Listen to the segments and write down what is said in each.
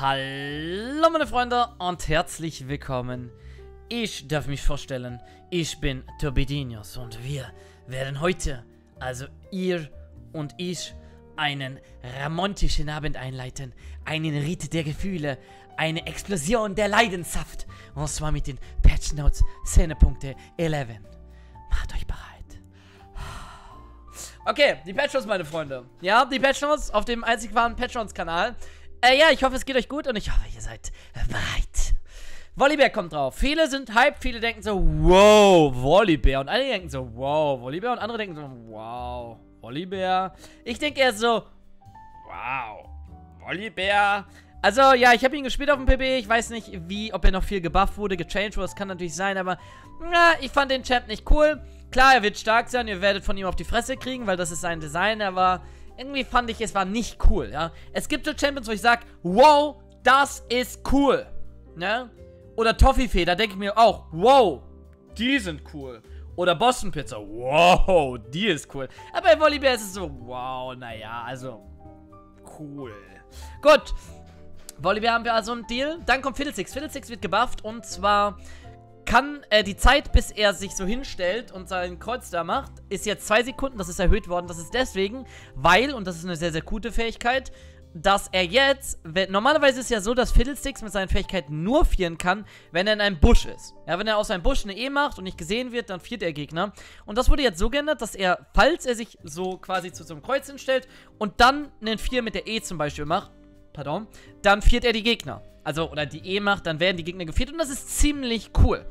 Hallo meine Freunde und herzlich willkommen. Ich darf mich vorstellen, ich bin Turbidinius und wir werden heute, also ihr und ich, einen romantischen Abend einleiten, einen Ritt der Gefühle, eine Explosion der Leidenschaft und zwar mit den Patch Notes Szenepunkte 11. Macht euch bereit. Okay, die Patch Notes, meine Freunde. Ja, die Patch Notes auf dem einzig wahren Patch Notes Kanal. Äh, ja, ich hoffe, es geht euch gut und ich hoffe, ihr seid bereit. Volibear kommt drauf. Viele sind hyped, viele denken so, wow, Volibear. Und alle denken so, wow, Volibear. Und andere denken so, wow, Volibear. Ich denke eher so, wow, Volibear. Also, ja, ich habe ihn gespielt auf dem PB. Ich weiß nicht, wie, ob er noch viel gebufft wurde, gechanged wurde. Das kann natürlich sein, aber, na, ich fand den Champ nicht cool. Klar, er wird stark sein. Ihr werdet von ihm auf die Fresse kriegen, weil das ist sein Design, aber irgendwie fand ich, es war nicht cool, ja. Es gibt so Champions, wo ich sage, wow, das ist cool, ne? Oder Toffifee, da denke ich mir auch, wow, die sind cool. Oder Boston Pizza, wow, die ist cool. Aber bei Volleyball ist es so, wow, naja, also, cool. Gut, Volleyball haben wir also einen Deal. Dann kommt Fiddlesticks. Fiddlesticks wird gebufft und zwar kann äh, die Zeit, bis er sich so hinstellt und sein Kreuz da macht, ist jetzt zwei Sekunden. Das ist erhöht worden. Das ist deswegen, weil, und das ist eine sehr, sehr gute Fähigkeit, dass er jetzt, wenn, normalerweise ist es ja so, dass Fiddlesticks mit seinen Fähigkeiten nur vieren kann, wenn er in einem Busch ist. Ja, wenn er aus einem Busch eine E macht und nicht gesehen wird, dann viert er Gegner. Und das wurde jetzt so geändert, dass er, falls er sich so quasi zu so einem Kreuz hinstellt und dann einen Vier mit der E zum Beispiel macht, pardon, dann viert er die Gegner also, oder die E macht, dann werden die Gegner geführt und das ist ziemlich cool.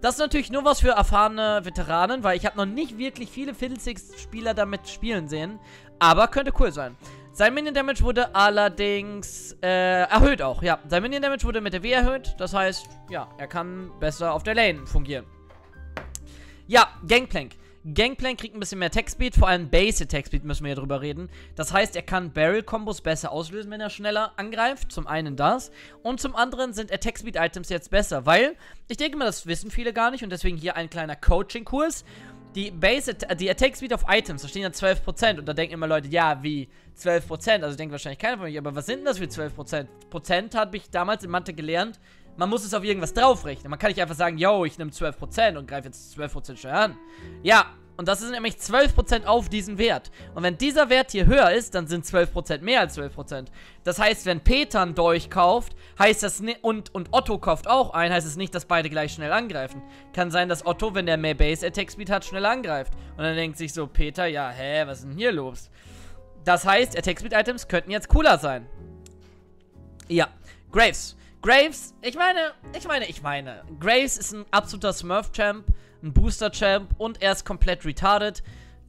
Das ist natürlich nur was für erfahrene Veteranen, weil ich habe noch nicht wirklich viele Fiddlesticks-Spieler damit spielen sehen, aber könnte cool sein. Sein Minion Damage wurde allerdings äh, erhöht auch, ja. Sein Minion Damage wurde mit der W erhöht, das heißt, ja, er kann besser auf der Lane fungieren. Ja, Gangplank. Gangplank kriegt ein bisschen mehr Attack-Speed, vor allem Base-Attack-Speed müssen wir hier drüber reden. Das heißt, er kann Barrel-Kombos besser auslösen, wenn er schneller angreift. Zum einen das. Und zum anderen sind Attack-Speed-Items jetzt besser, weil, ich denke mal, das wissen viele gar nicht und deswegen hier ein kleiner Coaching-Kurs. Die Base, die Attack Speed auf Items, da stehen ja 12% und da denken immer Leute, ja, wie 12%? Also denkt wahrscheinlich keiner von euch, aber was sind denn das für 12%? Prozent habe ich damals in Mathe gelernt, man muss es auf irgendwas draufrechnen. Man kann nicht einfach sagen, yo, ich nehme 12% und greife jetzt 12% Steuer an. Ja, und das sind nämlich 12% auf diesen Wert. Und wenn dieser Wert hier höher ist, dann sind 12% mehr als 12%. Das heißt, wenn Peter einen Dolch kauft, heißt das und, und Otto kauft auch ein, heißt es nicht, dass beide gleich schnell angreifen. Kann sein, dass Otto, wenn der mehr Base Attack Speed hat, schnell angreift. Und dann denkt sich so, Peter, ja, hä, was ist denn hier los? Das heißt, Attack Speed Items könnten jetzt cooler sein. Ja, Graves. Graves, ich meine, ich meine, ich meine, Graves ist ein absoluter Smurf-Champ, ein Booster-Champ und er ist komplett retarded.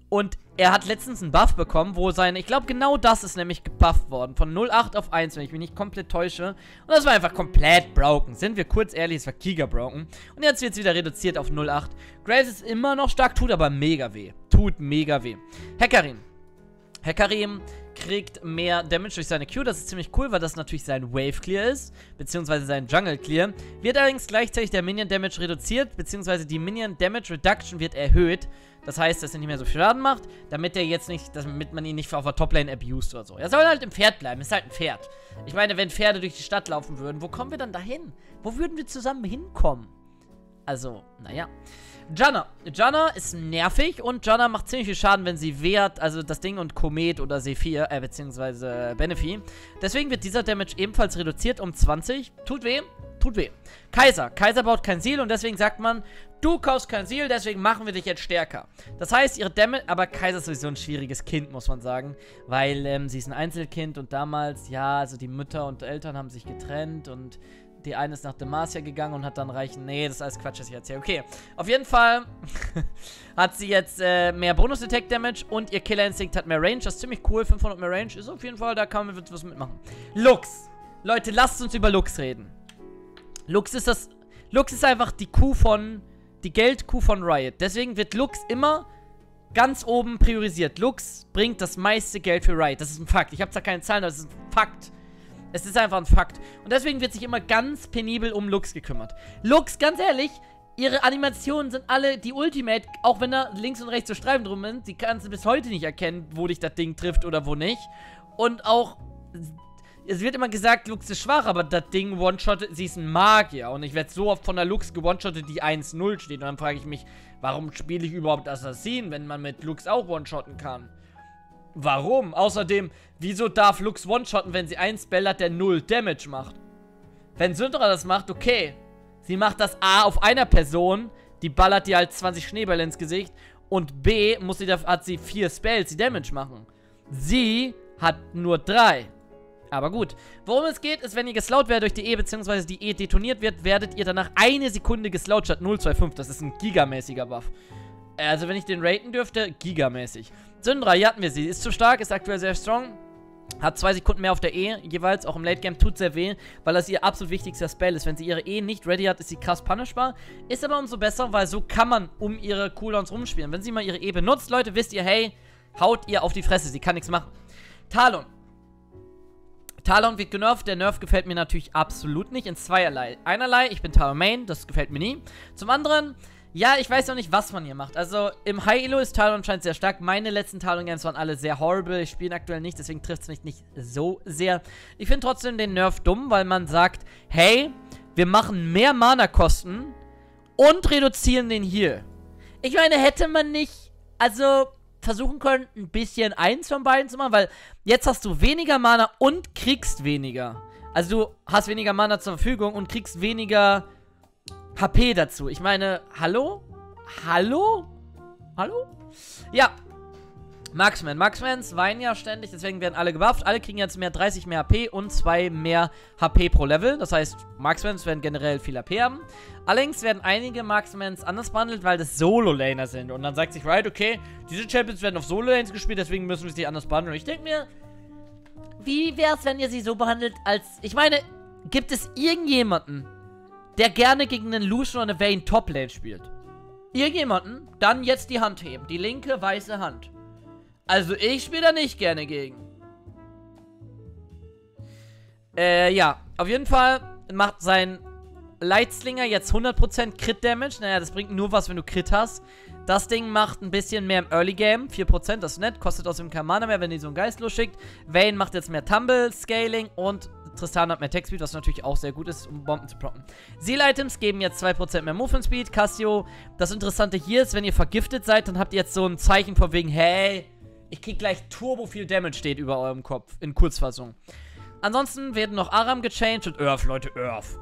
Und er hat letztens einen Buff bekommen, wo seine, ich glaube genau das ist nämlich gebufft worden. Von 0,8 auf 1, wenn ich mich nicht komplett täusche. Und das war einfach komplett broken. Sind wir kurz ehrlich, es war giga broken. Und jetzt wird es wieder reduziert auf 0,8. Graves ist immer noch stark, tut aber mega weh. Tut mega weh. Hackerin. Hackerim kriegt mehr Damage durch seine Q. Das ist ziemlich cool, weil das natürlich sein Wave Clear ist, beziehungsweise sein Jungle Clear. Wird allerdings gleichzeitig der Minion Damage reduziert, beziehungsweise die Minion Damage Reduction wird erhöht. Das heißt, dass er nicht mehr so viel Schaden macht, damit er jetzt nicht, damit man ihn nicht auf der Toplane abused oder so. Er soll halt im Pferd bleiben, ist halt ein Pferd. Ich meine, wenn Pferde durch die Stadt laufen würden, wo kommen wir dann dahin? Wo würden wir zusammen hinkommen? Also, naja. Janna. Janna ist nervig und Janna macht ziemlich viel Schaden, wenn sie wehrt, also das Ding und Komet oder Sephir, äh, beziehungsweise Benefi. Deswegen wird dieser Damage ebenfalls reduziert um 20. Tut weh, tut weh. Kaiser. Kaiser baut kein Seal und deswegen sagt man, du kaufst kein Seal, deswegen machen wir dich jetzt stärker. Das heißt, ihre Damage, aber Kaiser ist sowieso ein schwieriges Kind, muss man sagen, weil ähm, sie ist ein Einzelkind und damals, ja, also die Mütter und Eltern haben sich getrennt und die eine ist nach Demacia gegangen und hat dann reichen. Nee, das ist alles Quatsch, was ich erzähle. Okay. Auf jeden Fall hat sie jetzt äh, mehr Bonus-Attack-Damage und ihr Killer-Instinct hat mehr Range. Das ist ziemlich cool. 500 mehr Range ist auf jeden Fall, da kann man was mitmachen. Lux. Leute, lasst uns über Lux reden. Lux ist das. Lux ist einfach die Kuh von. Die Geld-Kuh von Riot. Deswegen wird Lux immer ganz oben priorisiert. Lux bringt das meiste Geld für Riot. Das ist ein Fakt. Ich habe zwar keine Zahlen, aber das ist ein Fakt. Es ist einfach ein Fakt. Und deswegen wird sich immer ganz penibel um Lux gekümmert. Lux, ganz ehrlich, ihre Animationen sind alle die Ultimate, auch wenn da links und rechts so Streifen drum sind. Die kannst du bis heute nicht erkennen, wo dich das Ding trifft oder wo nicht. Und auch es wird immer gesagt, Lux ist schwach, aber das Ding one-shottet, sie ist ein Magier. Und ich werde so oft von der Lux gewone-shottet, die 1-0 steht. Und dann frage ich mich, warum spiele ich überhaupt Assassin, wenn man mit Lux auch one-shotten kann? Warum? Außerdem, wieso darf Lux one-shotten, wenn sie einen Spell hat, der 0 Damage macht? Wenn Syndra das macht, okay. Sie macht das A auf einer Person, die ballert dir halt 20 Schneebälle ins Gesicht. Und B, muss sie, hat sie 4 Spells, die Damage machen. Sie hat nur 3. Aber gut. Worum es geht, ist, wenn ihr geslaut werdet durch die E, beziehungsweise die E detoniert wird, werdet ihr danach eine Sekunde geslaut statt 025. Das ist ein gigamäßiger Buff. Also, wenn ich den raten dürfte, gigamäßig. Syndra, hier hatten wir sie. Ist zu stark, ist aktuell sehr strong. Hat zwei Sekunden mehr auf der E, jeweils auch im Late Game, tut sehr weh, weil das ihr absolut wichtigster Spell ist. Wenn sie ihre E nicht ready hat, ist sie krass punishbar. Ist aber umso besser, weil so kann man um ihre Cooldowns rumspielen. Wenn sie mal ihre E benutzt, Leute, wisst ihr, hey, haut ihr auf die Fresse, sie kann nichts machen. Talon. Talon wird genervt. Der Nerf gefällt mir natürlich absolut nicht. In zweierlei. Einerlei, ich bin Talon Main, das gefällt mir nie. Zum anderen, ja, ich weiß noch nicht, was man hier macht. Also, im High Elo ist Talon anscheinend sehr stark. Meine letzten Talon-Games waren alle sehr horrible. Ich spiele aktuell nicht, deswegen trifft es mich nicht so sehr. Ich finde trotzdem den Nerf dumm, weil man sagt, hey, wir machen mehr Mana-Kosten und reduzieren den Heal. Ich meine, hätte man nicht, also versuchen können, ein bisschen eins von beiden zu machen, weil jetzt hast du weniger Mana und kriegst weniger. Also du hast weniger Mana zur Verfügung und kriegst weniger HP dazu. Ich meine, hallo? Hallo? Hallo? Ja. Marksman. Marksmans weinen ja ständig, deswegen werden alle gebufft. Alle kriegen jetzt mehr 30 mehr HP und 2 mehr HP pro Level. Das heißt, Marksmans werden generell viel HP haben. Allerdings werden einige Marksmans anders behandelt, weil das Solo-Laner sind. Und dann sagt sich Riot, okay, diese Champions werden auf Solo-Lanes gespielt, deswegen müssen wir sie anders behandeln. Und ich denke mir, wie wäre es, wenn ihr sie so behandelt, als... Ich meine, gibt es irgendjemanden, der gerne gegen einen Lucian oder eine Vayne Top-Lane spielt? Irgendjemanden? Dann jetzt die Hand heben. Die linke weiße Hand. Also ich spiele da nicht gerne gegen. Äh, ja. Auf jeden Fall macht sein Lightslinger jetzt 100% Crit-Damage. Naja, das bringt nur was, wenn du Crit hast. Das Ding macht ein bisschen mehr im Early Game. 4%, das ist nett. Kostet außerdem kein Mana mehr, wenn ihr so einen Geist losschickt. Vayne macht jetzt mehr Tumble, Scaling und Tristan hat mehr Tech Speed, was natürlich auch sehr gut ist, um Bomben zu proppen. Seal-Items geben jetzt 2% mehr Movement Speed. Cassio, das Interessante hier ist, wenn ihr vergiftet seid, dann habt ihr jetzt so ein Zeichen von wegen, hey, ich krieg gleich turbo viel Damage steht über eurem Kopf, in Kurzfassung. Ansonsten werden noch Aram gechanged und Earth, Leute, Earth.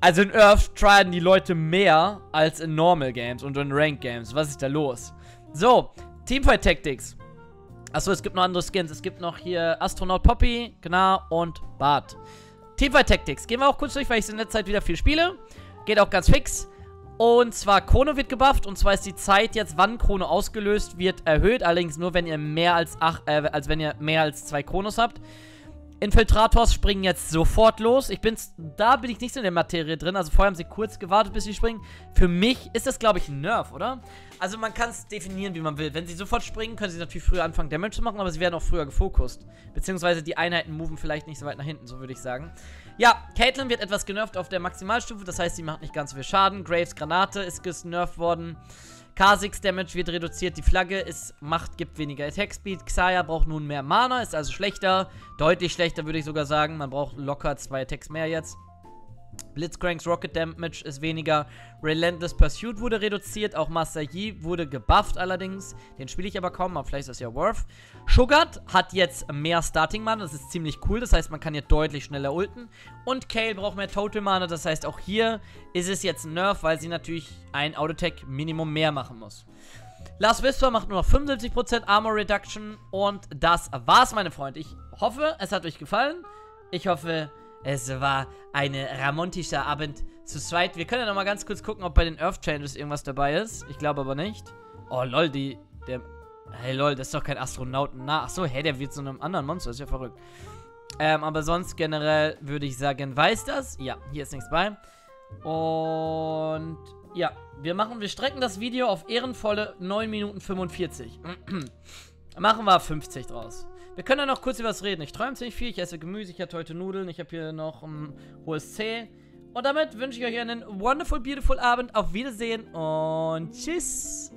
Also in Earth tryen die Leute mehr als in Normal Games und in Rank Games. Was ist da los? So, Teamfight Tactics. Achso, es gibt noch andere Skins. Es gibt noch hier Astronaut Poppy, genau, und Bart. Teamfight Tactics. Gehen wir auch kurz durch, weil ich in der Zeit wieder viel spiele. Geht auch ganz fix. Und zwar Krone wird gebufft und zwar ist die Zeit jetzt, wann Krone ausgelöst wird, erhöht. Allerdings nur, wenn ihr mehr als acht, äh, als wenn ihr mehr als zwei Kronos habt. Infiltrators springen jetzt sofort los. Ich bin's, da bin ich nicht so in der Materie drin. Also vorher haben sie kurz gewartet, bis sie springen. Für mich ist das, glaube ich, ein Nerf, oder? Also man kann es definieren, wie man will. Wenn sie sofort springen, können sie natürlich früher anfangen, Damage zu machen, aber sie werden auch früher gefokust. Beziehungsweise die Einheiten moven vielleicht nicht so weit nach hinten, so würde ich sagen. Ja, Caitlyn wird etwas genervt auf der Maximalstufe, das heißt, sie macht nicht ganz so viel Schaden. Graves Granate ist genervt worden. K6 Damage wird reduziert, die Flagge ist Macht, gibt weniger Attack Speed. Xayah braucht nun mehr Mana, ist also schlechter. Deutlich schlechter, würde ich sogar sagen. Man braucht locker zwei Attacks mehr jetzt. Blitzcranks Rocket Damage ist weniger. Relentless Pursuit wurde reduziert. Auch Master Yi wurde gebufft allerdings. Den spiele ich aber kaum, aber vielleicht ist das ja worth. Sugat hat jetzt mehr Starting Mana. Das ist ziemlich cool. Das heißt, man kann hier deutlich schneller ulten. Und Kale braucht mehr Total Mana. Das heißt, auch hier ist es jetzt ein Nerf, weil sie natürlich ein Autotech Minimum mehr machen muss. Last Whisper macht nur noch 75% Armor Reduction. Und das war's, meine Freunde. Ich hoffe, es hat euch gefallen. Ich hoffe, es war ein ramontischer Abend zu zweit. Wir können ja nochmal ganz kurz gucken, ob bei den Earth Changes irgendwas dabei ist. Ich glaube aber nicht. Oh, lol, die... Der... Hey, lol, das ist doch kein Astronauten. Na, achso, hey, der wird zu einem anderen Monster. Das ist ja verrückt. Ähm, aber sonst generell würde ich sagen, weiß das? Ja, hier ist nichts bei. Und... Ja, wir machen, wir strecken das Video auf ehrenvolle 9 Minuten 45. machen wir 50 draus. Wir können ja noch kurz über was reden. Ich träume ziemlich viel, ich esse Gemüse, ich hatte heute Nudeln, ich habe hier noch ein hohes C. Und damit wünsche ich euch einen wonderful, beautiful Abend. Auf Wiedersehen und tschüss.